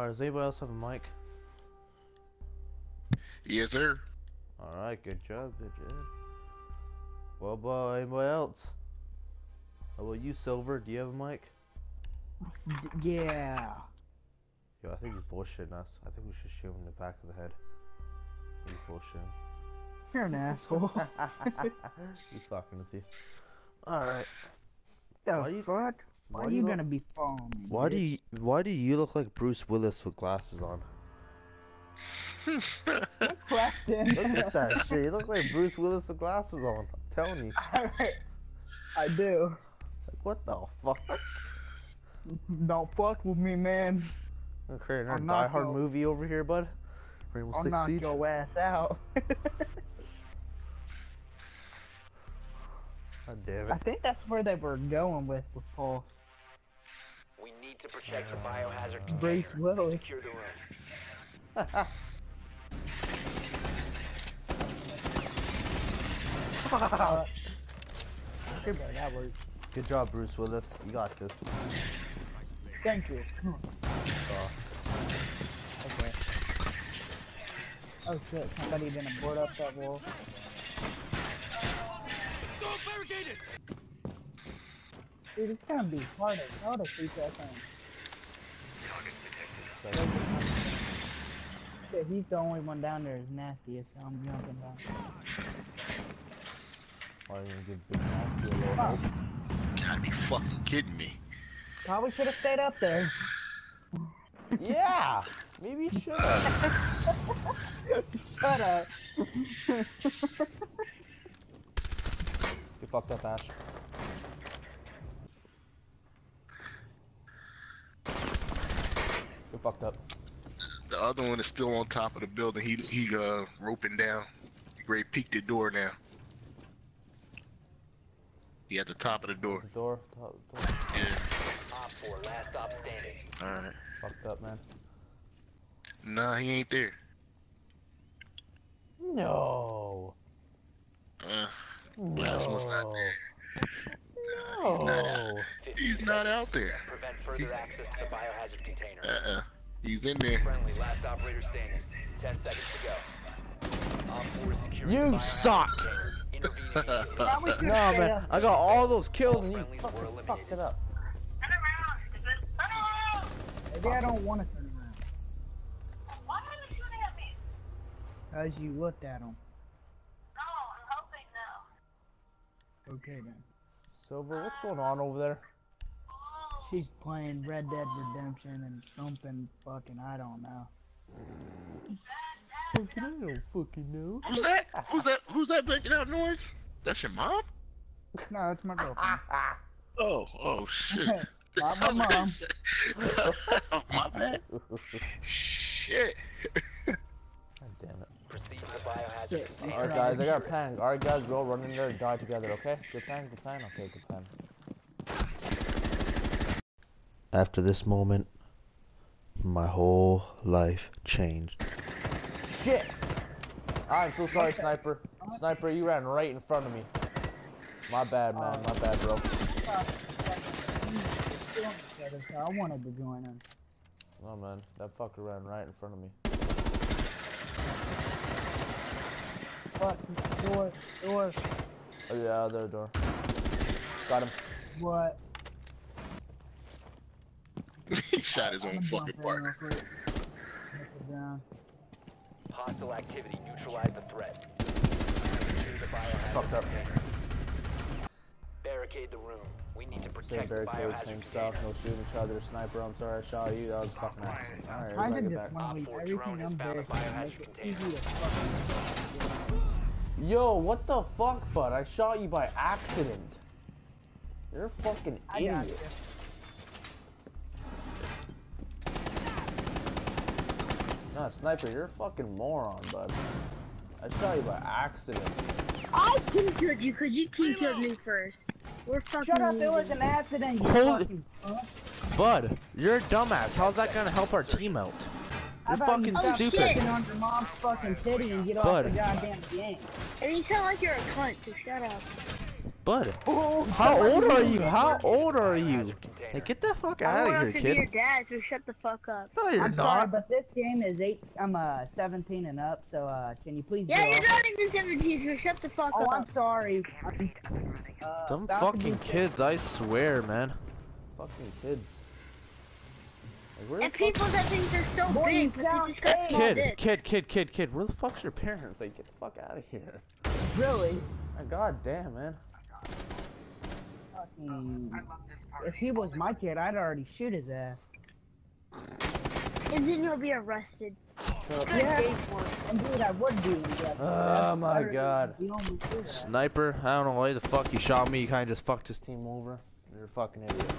Alright, does anybody else have a mic? Yes, sir. Alright, good job, good job. What about anybody else? How about you, Silver? Do you have a mic? D- yeah. Yo, I think he's bullshitting us. I think we should shoot him in the back of the head. He's bullshitting. You're an asshole. he's fucking with you. Alright. the Why you- fuck? Why, why are do you you gonna be following me? Why do you why do you look like Bruce Willis with glasses on? Question. Look at that shit. You look like Bruce Willis with glasses on. I'm telling you. Alright. I do. Like, what the fuck? Don't fuck with me, man. I'm creating I'll Die Hard your- movie over here, bud. Rainbow I'll Six knock Siege. your ass out. God damn I think that's where they were going with with Paul. We need to protect the biohazard Bruce container. Willis. Secure the room. Uh, too bad that was. Good job, Bruce Willis. You got this. Thank you. Uh, Okay. Oh shit, somebody didn't board up that wall. Dude, it's gonna be harder. as hell to shoot that thing. Shit, he's the only one down there is nastiest, so I'm jumping down. why are you gonna give Big Nasty a little Fuck. help? Gotta be fucking kidding me. Probably should have stayed up there. Yeah! Maybe you should have. Shut up. You fucked up, Ash. You fucked up. The other one is still on top of the building. He he uh roping down. Gray peeked the door now. He at the top of the door. The door. Top, door. Yeah. Op 4, last stop standing. Alright. Fucked up, man. Nah, he ain't there. No. Uh, last one's not No. there. No. 50 He's not out there. Prevent further access to the biohazard container. Uh-uh. He's in there. Friendly, last operator standing. 10 seconds to go. Op 4 securing You suck. container. Intervene immediately. Probably No, man. I got all those kills and you Friendlies were fucking eliminated. fucked it up. Maybe I don't want to turn around. Why are they shooting at me? As you looked at him. No, I'm hoping no. Okay then. Silver, what's going on over there? She's playing Red Dead Redemption and something fucking I don't know. Fucking, I don't fucking know. Who's that? Who's that? Who's that making that noise? That's your mom? No, that's my girlfriend. Oh, oh shit. Not my mom. oh, my bad. Shit. God damn it. Proceed to biohazard container. Alright guys, I got a plan. Alright guys, we all run in there and die together, okay? Good plan, good plan? Okay, good plan. After this moment, my whole life changed. Shit! I'm so sorry, Sniper. Sniper, you ran right in front of me. My bad, man. My bad, bro. I wanted to join in. No, oh, man. That fucker ran right in front of me. Fuck, door, door, Oh, yeah, other door. Got him. what? he shot his own fucking in partner. real quick. Knock it down. Hostile activity. Neutralize the threat. Secure the biohazard Fucked up. Barricade the room. We need to Same protect the biohazard same stuff. No shooting each other. Sniper, I'm sorry I shot you. That was fucking accident. Alright, I everybody can get just back. want to leave Op four everything I'm found the barricaded, biohazard make it container. easy to fucking Yo, what the fuck, bud? I shot you by accident. You're a fucking I got idiot. No, sniper, you're a fucking moron, bud. I shot you by accident. I team killed you because you team killed me first. We're fucking Shut up, it was an accident, you Holy- fucking fuck. Bud, you're a dumbass. How's that gonna help our team out? You're fucking you stop stupid. sucking on your mom's fucking titty and get off the goddamn game. And you sound like you're a cunt, so shut up. Bud, Oh, how old are you? How old are you? Hey, get the fuck I out want of us here, to be your kid. dad, so shut the fuck up. No, you're I'm sorry, not. but this game is eight. I'm uh 17 and up, so uh, can you please? Yeah, go you're off? not even 17, so shut the fuck Oh, up. I'm sorry. I'm, uh, Some fucking kids, I swear, man. Fucking kids. Like, where the And fuck- people that think they're so Boy, big, but they just got small Kid, dicks. kid, kid, kid, kid. Where the fuck's your parents? Like, get the fuck out of here. Really? God damn, man. Mm. Fucking, if he was my kid, I'd already shoot his ass. And then you'll be arrested. Good Yeah. day for it. And dude, I would do. Yeah, Oh that's my God. the only shooter. Sniper, I don't know why the fuck you shot me. You kind of just fucked his team over. You're a fucking idiot.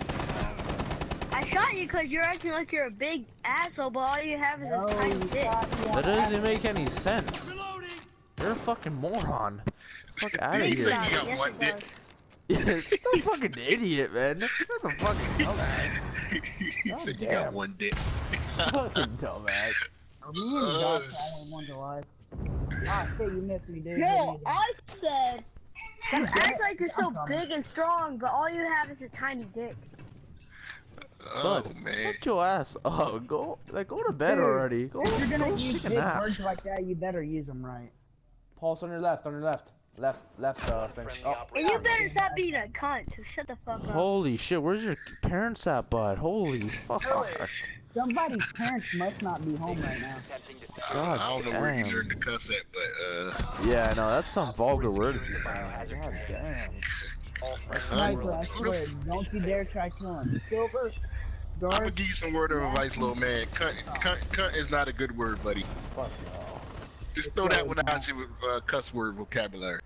I shot you because you're acting like you're a big asshole, but all you have is No, a tiny dick. shot me on That doesn't accident. make any sense. You're a fucking moron. Fuck out of here. you got one dick? Does. You're a fucking idiot, man. You're a fucking dumbass. you said you damn. got one dick. fucking dumbass. Are we really got the only ones alive? Ah, shit, you missed me, dude. No, I said you You act did. like you're so I'm coming. big and strong, but all you have is a tiny dick. Oh Bud, man. Shut your ass up. Go, like, go to bed Dude, already. Go, If you're gonna go use take a big nap. words like that, you better use them right. Pulse on your left, on your left. Left, left, uh, thing. Oh. And operator you better stop being a cunt, so shut the fuck up. Holy shit, where's your parents at, bud? Holy fuck. Somebody's parents must not be home right now. attempting to God I don't know where he damn. learned to cuss at, but uh, Yeah, no, that's some vulgar words. the he's saying. biohazard God container. damn. All friendly I swear, don't you dare try killing me. Silver, I'm gonna give you some word of advice, little man. Cunt, cunt, cunt is not a good word, buddy. Fuck no. Just throw that one out your uh, cuss word vocabulary.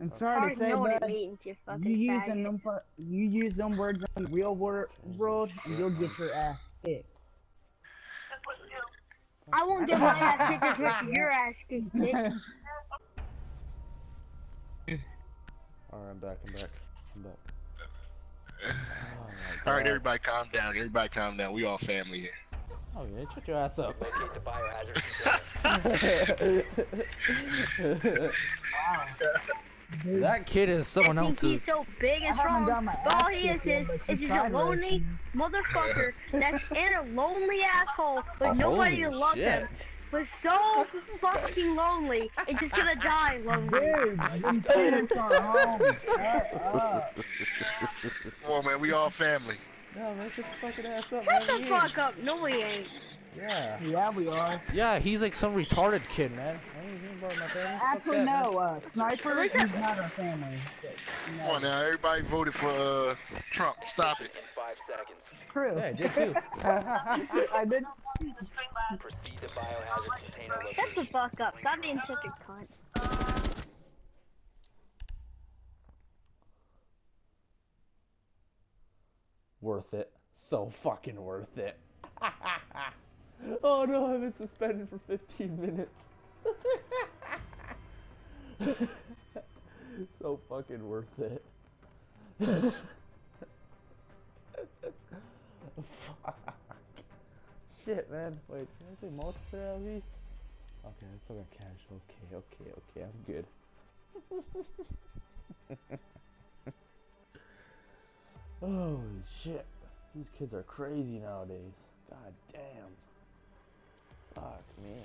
I'm sorry to say, know what it bud, means, you you use them, them you use them words in the real wor- world, and you'll get your ass kicked. I won't get my ass kicked as much as your ass kicked. Alright, I'm back, I'm back. I'm back. Oh All right, everybody, calm down. Everybody, calm down. We all family here. Oh, yeah, shut your ass up. Locate the biohazard container. Dude, that kid is someone I else's. he's so big and strong, got my but all he is is, is you just a lonely motherfucker that's in a lonely asshole with oh, nobody to Holy him. But so fucking lonely and just gonna die lonely. Dude, them parents home. Come on, man. We all family. No, man, shut the fucking ass up, Shut man. the fuck up. No, we ain't. ain't. Yeah. Yeah, we are. Yeah, he's like some retarded kid, man. I ain't even about my family. Fuck Actually, that, man. no, uh, Sniper, Look he's at- not our family. Come No. on now. Everybody voted for uh, Trump. Stop it. In five seconds. True. Yeah, I did too. I did. Proceed to biohazard container Shut the fuck up. Stop being such a cunt. Worth it. So fucking worth it. oh no, I've been suspended for 15 minutes. so fucking worth it. Fuck. Shit, man. Wait, can I say multiplayer at least? Okay, I'm still got cash. Okay, okay, okay, I'm good. Holy shit. These kids are crazy nowadays. God damn. Fuck me.